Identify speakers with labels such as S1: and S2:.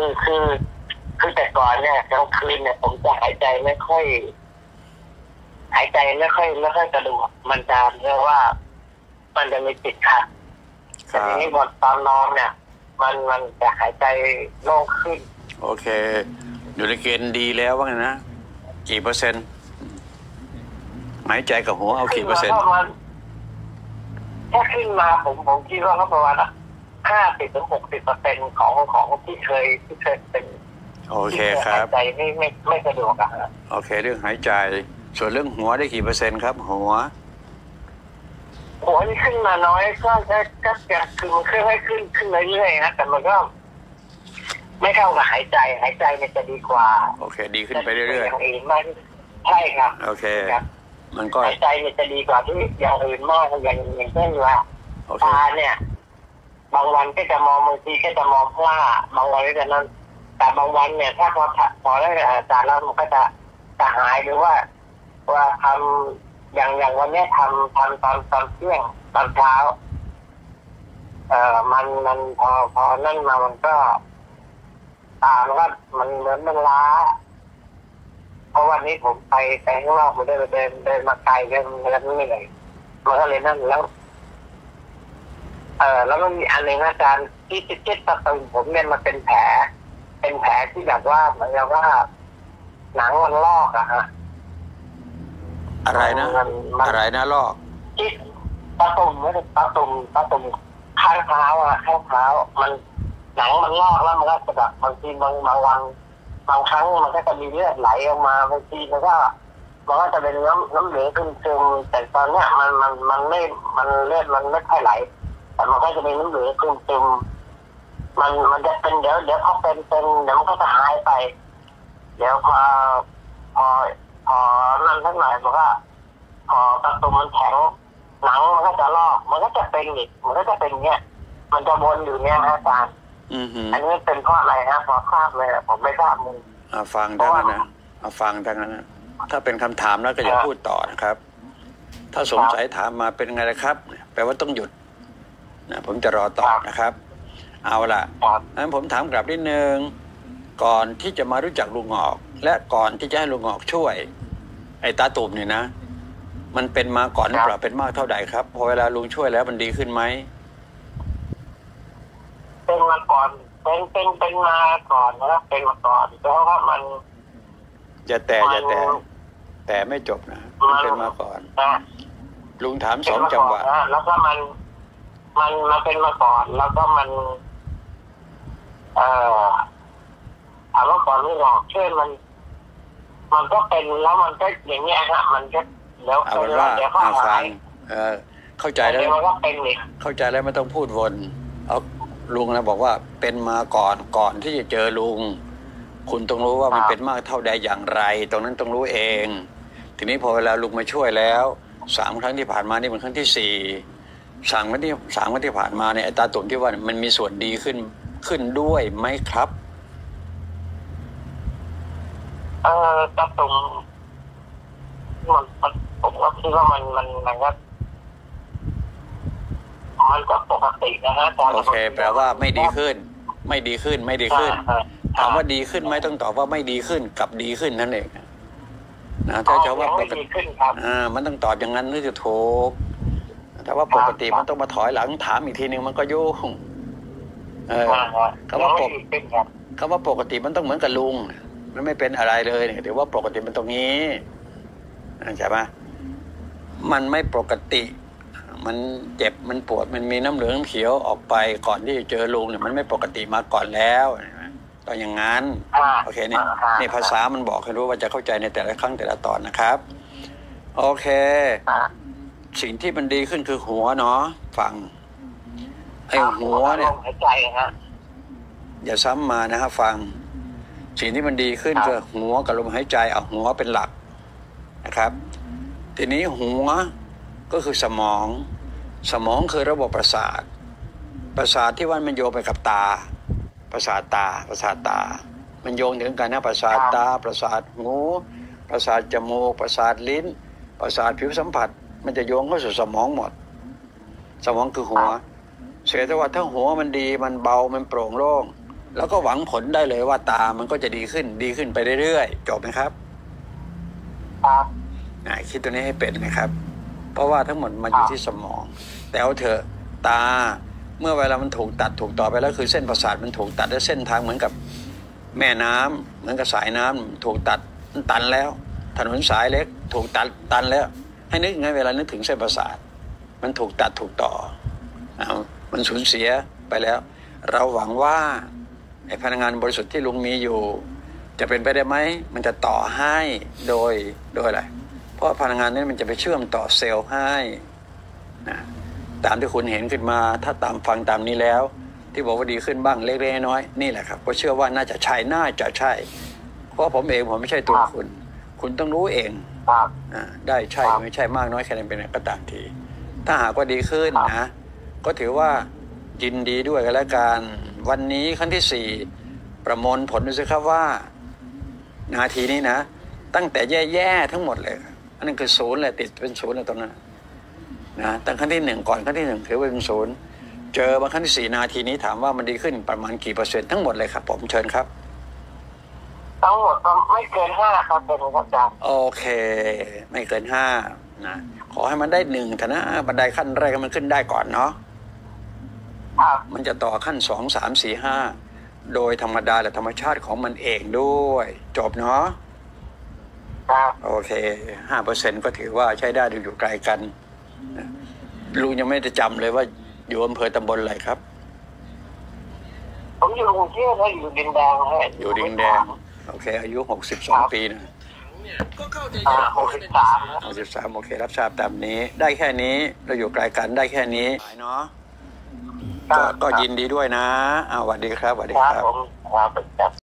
S1: คือคือคือแต่ก่อนเนี่ยกลางคืนเนี่ย ผมจะหายใจไม่ค่อย หายใจไม่ค่อยไม่ค่อยสะดวกมันจะเรียกว่า มันจะมีติดขัด
S2: ค
S1: แต่
S2: รั
S1: ที
S2: บ
S1: นี้พอตอนนอนเนี่ย มันมันจะหายใจโล่งขึ้น
S2: โอเค อยู่ในเกณฑ์ดีแล้วว่าไงนะกี่เปอร์เซ็นต์หายใจกับหัวเอากี่เปอร์เซ็นต์
S1: ขึ้นมาประมาณถ้าขึ้นมาผมผมคิดว่าก็ประมาณ ห้าสิบถึงหกสิบเปอร์เซ็นของของที่เคยที่เคยเป็น
S2: โอเค
S1: ที่ย
S2: ครับ
S1: หายใจไม่ไม่ไม่สะดวกอะฮะ
S2: โอเค เรื่องหายใจ ส่วนเรื่องหัวได้กี่เปอร์เซ็นต์ครับ หัว
S1: หัวที่ขึ้นมาน้อยก็ก็ก็จะคือมันค่อยๆขึ้นขึ้นเรื่อยๆนะแต่มันก็ไม่เท่ากับหายใจ หายใจมันจะดีกว่า
S2: โอเค ดีขึ้นไปเรื่อย
S1: อย่างอื่นมากใช่ครับ
S2: ๆโอเค
S1: ครับ
S2: มันก็
S1: หายใจมันจะดีกว่าที่อย่างอื่นมากอย่างอย่างเช่นว่า
S2: โอเค
S1: ตาเนี่ย บางวันก็จะมองบางทีก็จะมองพลาบางวันก็จะนั่นแต่บางวันเนี่ยถ้าพอพอได้อาจารย์แล้วมันก็จะจะหายหรือว่าว่าทำอย่างอย่างวันนี้ยทำทำตอนตอนเที่ยงตอนเช้า เอ่อมันมันพอพอนั่นมามันก็ตามันก็มันเหมือนมันล้า เพราะวันนี้ผมไปไปข้างนอกผมได้ไปเดินเดินมาไกลเดินแล้วเหนื่อยมันก็เลยนั่นแล้ว เออแล้วมันมีอันหนึ่งอาจารย์ที่จิตเจ็ดประตูผมเนี่ยมันเป็นแผล เป็นแผลที่แบบว่าเหมือนกับว่า หนังมันลอกอะฮะ
S2: อะไรนะ
S1: มันมัน
S2: อะไรนะลอก
S1: ที่ตะตุ่มไม่ใช่ตะตุ่มตะตุ่มข้างเท้าอะข้างเท้ามันหนังมันลอกแล้วมันก็จะแบบบางทีบางบางวันบางครั้งมันก็จะมีเลือดไหลออกมาบางทีมันก็มันก็จะเป็นน้ำน้ำเหลืองซึมๆแต่ตอนเนี้ยมันมันมันไม่มันเลือดมันไม่ค่อยไหล แต่มันก็จะมีน้ำเหลืองซึมๆมันมันจะเป็นเดี๋ยวเดี๋ยวพอเป็นเป็นเดี๋ยวมันก็จะหายไป เดี๋ยวพอพอพอนั่นสักหน่อยมันก็พอประตูมันแข็งหนังมันก็จะลอกมันก็จะเป็นอีกมันก็จะเป็นเงี้ยมันจะวนอยู่เนี้ยนะอาจารย์
S2: อือหือ
S1: อันนี้เป็นเพราะอะไรฮะพอทราบเลยอะผมไม่ทราบมึง
S2: เอาฟังดังนั้นนะเอาฟังดังนั้นนะถ้าเป็นคำถามแล้วก็อย่า
S1: ครับ
S2: พูดต่อนะครับ ถ้าสงสัยถามมาเป็นไงนะครับ แปลว่าต้องหยุด นะผมจะรอตอบนะครับ เอาล่ะ
S1: ครับ
S2: งั้นผมถามกลับนิดนึงก่อนที่จะมารู้จักลุงหอก และก่อนที่จะให้ลุงหอกช่วย ไอ้ตาตุ่มเนี่ยนะ มันเป็นมาก่อนหรือเปล่าเป็นมากเท่าใดครับพอเวลาลุงช่วยแล้วมันดีขึ้นไหม
S1: เป็นมาก่อนเป็นเป็นเป็นมาก่อนนะเป็นมาก่อนเพราะว่ามัน
S2: อย่าแต่อย่าแต่ แต่ไม่จบนะมันเป็นมาก่อน
S1: นะ
S2: ลุงถามส
S1: เป็
S2: อนง
S1: มา
S2: จัง
S1: ก่อ
S2: ห
S1: น
S2: วะ
S1: นะแล้วก็มัน มันมาเป็นมาก่อน แล้วก็มัน เอ่อถามว่าก่อนไม่หลอกช่วยมัน มันก็เป็นแล้วมันก็อย่างเงี้ยฮะมันก็เดี๋ยว
S2: เอาเป็นว่า
S1: เดี๋ยวก็
S2: เอา
S1: หา
S2: ฟัง
S1: ย
S2: เออเข้าใจแล้ว
S1: เดี๋ยวมันก็เป็นอีก
S2: เข้าใจแล้วไม่ต้องพูดวนเอาลุงนะบอกว่าเป็นมาก่อนก่อนที่จะเจอลุง คุณต้องรู้ว่ามัน
S1: ครับ
S2: เป็นมากเท่าใดอย่างไร ตรงนั้นต้องรู้เอง ทีนี้พอเวลาลุงมาช่วยแล้วสามครั้งที่ผ่านมานี่เป็นครั้งที่สี่ สามครั้งที่สามครั้งที่ผ่านมาเนี่ยไอ้ตาตุ่มที่ว่ามันมีส่วนดีขึ้นขึ้นด้วยไหมครับ
S1: เออตะตุ่มมันมันผมก็คิดว่ามันมันมันก็มันก็ปกตินะฮะตอน
S2: โอเค แปลว่าไม่ดีขึ้น ไม่ดีขึ้นไม่ดีขึ้น
S1: อ่
S2: ถามว่าดีขึ้นไหมต้องตอบว่าไม่ดีขึ้นกับดีขึ้นนั่นเองนะถ้าจะว่า
S1: ยัง
S2: ป
S1: ไม่
S2: ก
S1: ดี
S2: ติ
S1: ขึ้นครับ
S2: อ่า มันต้องตอบอย่างนั้นนึกจะถูก ถ้าว่าปกติมันต้องมาถอยหลังถามอีกทีหนึ่งมันก็ยุ่งเออคำว่าปก
S1: ยังไม่ดีขึ้นครับ
S2: คำว่าปกติมันต้องเหมือนกับลุง มันไม่เป็นอะไรเลยเนี่ยถือว่าปกติมันตรงนี้ใช่ไหมมันไม่ปกติ มันเจ็บมันปวดมันมีน้ำเหลืองน้ำเขียวออกไปก่อนที่จะเจอลุงเนี่ยมันไม่ปกติมาก่อนแล้วต้องอย่างนั้น
S1: อ่า
S2: โอเคนี่
S1: อ่า
S2: นี่ภาษามันบอกให้รู้ว่าจะเข้าใจในแต่ละครั้งแต่ละตอนนะครับ โอเค
S1: อ่า
S2: สิ่งที่มันดีขึ้นคือหัวเนาะฟังไอ้หัวเนี่ย
S1: ลมหายใจฮะ
S2: อย่าซ้ำมานะฮะฟัง สิ่งที่มันดีขึ้น
S1: ครับ
S2: คือหัวกับลมหายใจเอาหัวเป็นหลักนะครับ ทีนี้หัวก็คือสมอง สมองคือระบบประสาท ประสาทที่ว่ามันโยงไปกับตา ประสาทตา ประสาทตา มันโยงถึงกันนะประสาทตา ประสาทหู ประสาทจมูก ประสาทลิ้น ประสาทผิวสัมผัส มันจะโยงเข้าสู่สมองหมด สมองคือหัว เสียแต่ว่าถ้าหัวมันดีมันเบามันโปร่งโล่งแล้วก็หวังผลได้เลยว่าตามันก็จะดีขึ้น ดีขึ้นไปเรื่อยๆจบไหมครับ
S1: ครับ
S2: อ่าคิดตัวนี้ให้เป็นนะครับ เพราะว่าทั้งหมดมันอยู่ที่สมอง แต่เอาเถอะตาเมื่อเวลามันถูกตัดถูกต่อไปแล้วคือเส้นประสาทมันถูกตัดและเส้นทางเหมือนกับแม่น้ำเหมือนกับสายน้ำถูกตัดมันตันแล้ว ถนนสายเล็ก ถูกตัดตันแล้ว ให้นึกย่างเวลานึกถึงเส้นประสาท มันถูกตัดถูกต่อเอามันสูญเสียไปแล้ว เราหวังว่าไอ้พลังงานบริสุทธิ์ที่ลุงมีอยู่ จะเป็นไปได้ไหมมันจะต่อให้โดยโดยอะไรเพราะพลังงานนี้มันจะไปเชื่อมต่อเซลล์ให้นะตามที่คุณเห็นขึ้นมา ถ้าตามฟังตามนี้แล้ว ที่บอกว่าดีขึ้นบ้างเล็กๆน้อยๆนี่แหละครับก็เชื่อว่าน่าจะใช่น่าจะใช่ เพราะผมเองผมไม่ใช่ตัวคุณ คุณต้องรู้เอง
S1: ครับ
S2: อ่าได้ใช่ไม่ใช่มากน้อยแค่ไหนเป็นไงก็ตามที ถ้าหากว่าดีขึ้นนะ ก็ถือว่ายินดีด้วยกันแล้วกันวันนี้ขั้นที่สี่ประมวลผลดูสิครับว่า นาทีนี้นะ ตั้งแต่แย่ๆทั้งหมดเลยครับอันนั้นคือศูนย์เลยติดเป็นศูนย์เลยตรงนั้นนะตั้งขั้นที่หนึ่งก่อนขั้นที่หนึ่งถือว่าเป็นศูนย์เจอมาขั้นที่สี่นาทีนี้ถามว่ามันดีขึ้นประมาณกี่เปอร์เซ็นต์ทั้งหมดเลยครับผมเชิญครับ
S1: ทั้งหมดก็ไม่เกินห้าครับเป็นครับอาจารย์
S2: โอเค ไม่เกินห้านะขอให้มันได้หนึ่งเถอะนะบันไดขั้นแรกให้มันขึ้นได้ก่อนเนาะ
S1: ครับ
S2: มันจะต่อขั้นสองสามสี่ห้าโดยธรรมดาและธรรมชาติของมันเองด้วย จบเนาะ
S1: ครับ
S2: โอเคห้าเปอร์เซ็นก็ถือว่าใช้ได้ดูอยู่ไกลกันนะลุงยังไม่ได้จำเลยว่าอยู่อำเภอตำบลอะไรครับ
S1: ผมอยู่กรุงเทพแล้วอยู่ดินแดงฮะ
S2: อยู่ดิงแดงโอ เคอายุหกสิบสองปีนะ
S1: อ่าหกสิบสามนะ
S2: หกสิบสามโอเครับทราบตามนี้ ได้แค่นี้เราอยู่ไกลกันได้แค่นี้เนาะ
S1: ครั
S2: ก็
S1: บ
S2: ก็ยินดีด้วยนะอ้าวสวัสดีครับสวัสดี
S1: ครับ
S2: ครับ
S1: ผมครับครับ